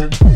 Bye.